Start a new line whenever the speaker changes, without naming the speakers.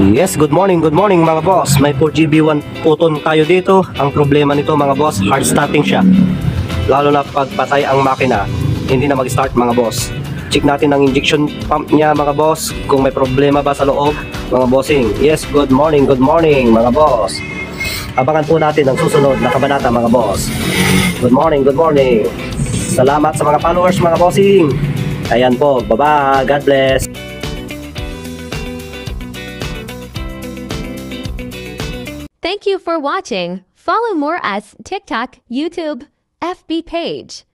Yes, good morning, good morning mga boss. May 4GB1 puton tayo dito. Ang problema nito mga boss, hard starting siya. Lalo na pag patay ang makina, hindi na mag-start mga boss. Check natin ang injection pump niya mga boss, kung may problema ba sa loob, mga bossing. Yes, good morning, good morning mga boss. Abangan po natin ang susunod na kabanata mga boss. Good morning, good morning. Salamat sa mga followers mga bossing. Ayan po, bye-bye, God bless.
Thank you for watching. Follow more us TikTok, YouTube, FB page.